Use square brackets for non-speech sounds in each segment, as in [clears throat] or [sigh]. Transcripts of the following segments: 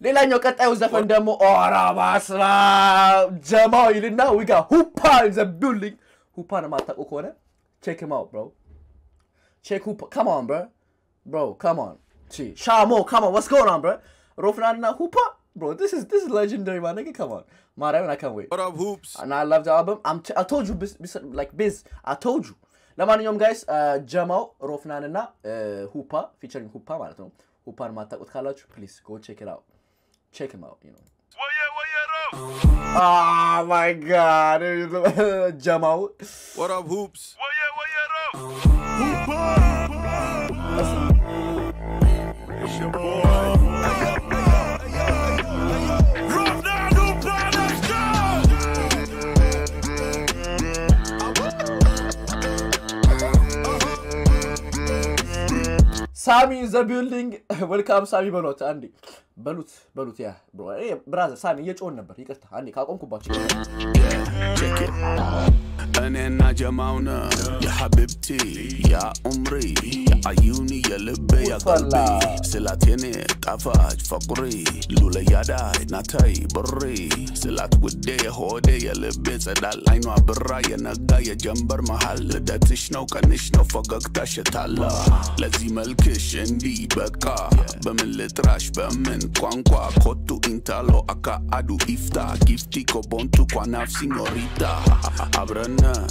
ሌላኛው ቀጣዩ ዘፈን ደግሞ ኦራ ባስራ ጀማው ይልና we got ሁፓ the building ሁፓን የማታውቁ ከሆነ check him out bro check ሁፓ bro bro come on Gee, ሻሞ going on bro ሮፍናን እና ሁፓ bro this is this is legendary my nigga come on ማርያምን I can't wait What up, hoops? and I love the album. I'm t- I told you, bis, bis, like Biz, I told you. ለማንኛውም guys ጀማው ሮፍናን እና ሁፓ featuring ሁፓ ማለት ነው። ሁፓን ማታውቁት ካላችሁ please go check it out check it out you know Waya, waya, up. Oh my god. ጀማው What up, hoops? Waya, waya, up. It's your boy. ሳሚ ዘ ቢልዲንግ [clears throat] ዌልካም ሳሚ በሏት። አንዴ በሉት በሉት። ያ ብራዘር ሳሚ እየጮን ነበር። ይቅርታ አንዴ ካቆምኩባቸው እኔና ጀማውነ የሐቢብቲ ያ ዑምሪ የአዩኒ የልቤ ያቀልቢ ስላት የኔ ጣፋጭ ፈቁሪ ሉለያዳይ ናተይ ብሪ ስላት ውዴ የሆዴ የልቤ ጸዳል። አይኗ ብራ የነጋ የጀንበር መሃል። ልደትሽ ነው ቀንሽ ነው ፈገግታ ሽታላ ለዚህ መልክሽ እንዲህ በቃ። በምን ልጥራሽ? በምን ቋንቋ? ኮቱ ኢንታሎ አካ አዱ ኢፍታ። ጊፍቲ ኮቦንቱ ኳናፍ ሲኞሪታ منا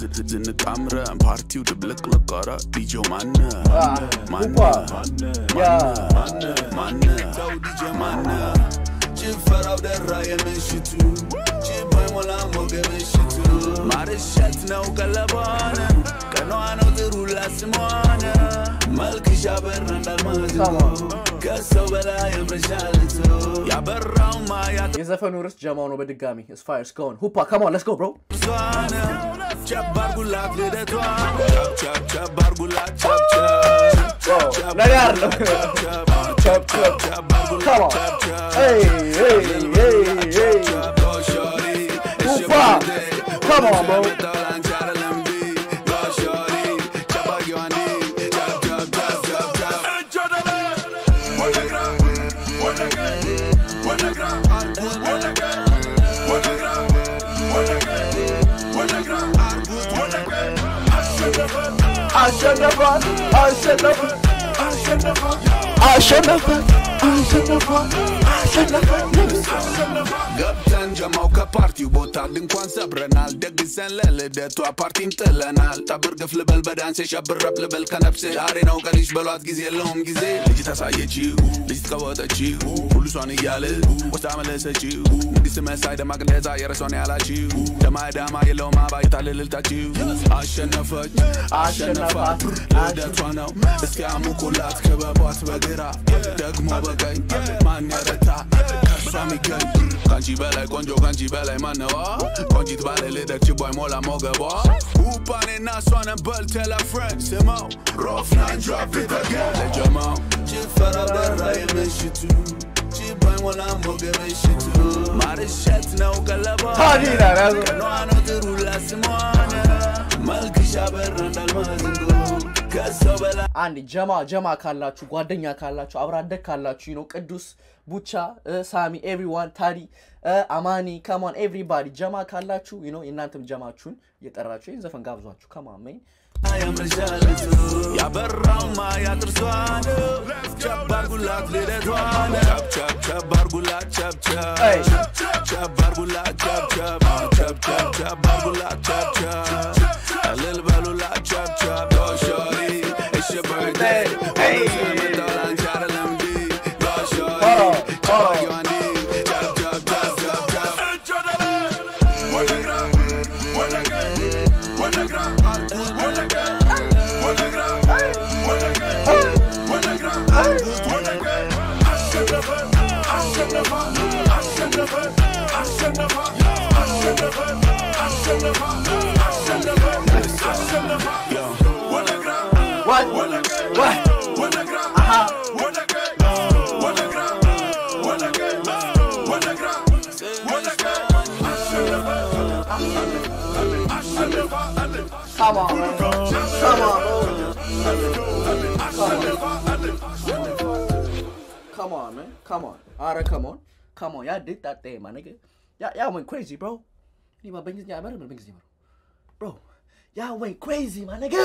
نتعمرة بحارتي ودبلك لك قرا ديجو معنا معنا معنا معنا ديجو معنا Chip far out that Ryan and shit too Chip I'm all I'm gonna shit too ማርሸት ነው ቀለቧነ ቀኗ ነው ጥሩ ላስሟነ መልክሽ ያበራ እንዳልማዝኖ ከሰው በላይ ያምረሻልቶ ያበራውማ የዘፈኑ ርዕስ ጀማው ነው በድጋሚ ስፋየር እስከሆን ሁፓ ከማን ለስ ጎ ብሮ ልደቷን ቸብ ቸብ አርጉላት ቸብ ቸብ ለኔ I should never, I should never, I should never, I should never, I shall never. ገብተን ጀማው ከፓርቲው ቦታ ድንኳን ሰብረናል ደግሰን ለልደቷ ፓርቲን ጥለናል ጠብር ግፍ ልበል በዳንስ የሸብረብ ልበል ከነፍሴ ዛሬ ነው ቀንሽ በሏት ጊዜ የለውም ጊዜ ልጅ ታሳየችው ልጅ ትቀወጠችው ሁሉ ሷን እያለ ወስዳ መለሰችው ንግስት መሳይ ደማቅ እንደዛ የረሷን ያላችው ደማ ዳማ የለውም አባ የታልልልታችው አሸነፈች አሸነፋት ልደቷ ነው እስኪ ክበቧት በግራ ደግሞ በቀኝ ማን weekend Kan ci bele konjo, kan ci Man, maneva Kan ci t'bele lider, ci boy mola moge ba Upan i nasan and böl tell a friend say Simon Rough nine drop it again. Legend man Ci fara berra i meshitu Ci boy mola moge meshitu Mare shet na ukalaba Tadina razo አንድ ጀማ ጀማ ካላችሁ ጓደኛ ካላችሁ አብራደግ ካላችሁ ነው ቅዱስ ቡቻ ሳሚ ኤቭሪዋን ታዲ አማኒ ከማን ኤቭሪባዲ ጀማ ካላችሁ ነው የእናንተም ጀማችሁን እየጠራችሁ ይህን ዘፈን ጋብዟችሁ ከማን መኝ ያምርሻልቱ ያበራውማ ያጥርሷን ቸባርጉላት ልደቷን ቸባርጉላት ቸብቸብ. ቸባርጉላት ቸብቸብ ቸባርጉላት ቸብቸብ What? What? Come on, man. Come on. Come on, man. Come on. All right, come on. Come on. Y'all did that thing, my nigga. Y'all, y'all went crazy, bro. እኔ በእንግሊዝኛ አይመርም፣ በእንግሊዝኛ ብሮ ያ ወይ ክሬዚ ማነገ?